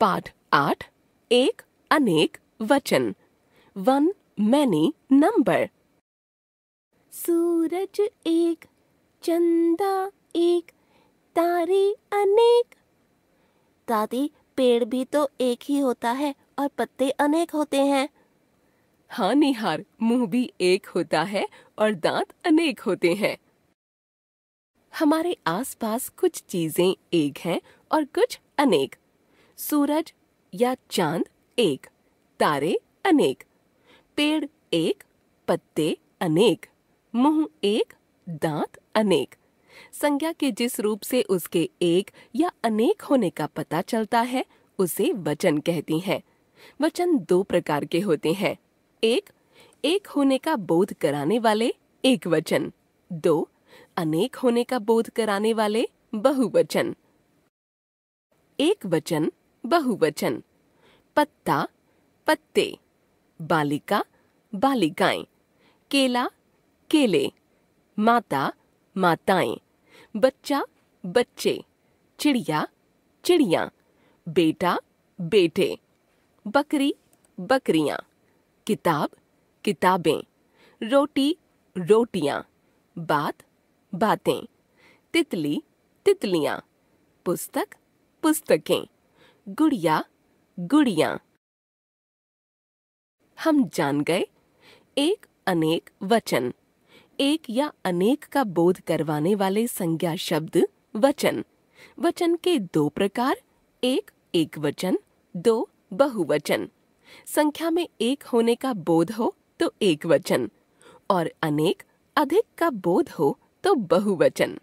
पाठ आठ एक अनेक वचन। वन मैनी नंबर सूरज एक चंदा एक तारे अनेक। दादी पेड़ भी तो एक ही होता है और पत्ते अनेक होते हैं। हाँ निहार मुँह भी एक होता है और दांत अनेक होते हैं। हमारे आसपास कुछ चीज़ें एक हैं और कुछ अनेक। सूरज या चाँद एक, तारे अनेक, पेड़ एक, पत्ते अनेक, मुँह एक, दांत अनेक। संज्ञा के जिस रूप से उसके एक या अनेक होने का पता चलता है, उसे वचन कहती हैं। वचन दो प्रकार के होते हैं। एक एक होने का बोध कराने वाले, एक वचन। दो, अनेक होने का बोध कराने वाले, बहुवचन। एक वचन बहुवचन। पत्ता, पत्ते, बालिका, बालिकाएँ, केला, केले, माता, माताएँ, बच्चा, बच्चे, चिड़िया चिड़िया, बेटा, बेटे, बकरी, बकरियाँ, किताब, किताबें, रोटी, रोटियाँ, बात, बातें, तितली, तितलियाँ, पुस्तक, पुस्तकें। गुड़िया गुड़िया। हम जान गए, एक अनेक वचन। एक या अनेक का बोध करवाने वाले संज्ञा शब्द, वचन। वचन के दो प्रकार, एक एक वचन, दो बहुवचन। संख्या में एक होने का बोध हो तो एक वचन, और अनेक अधिक का बोध हो तो बहुवचन।